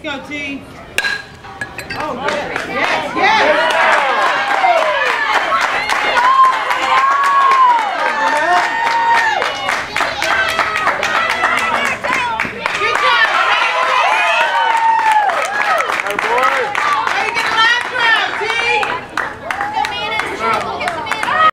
Go, T. Oh, good.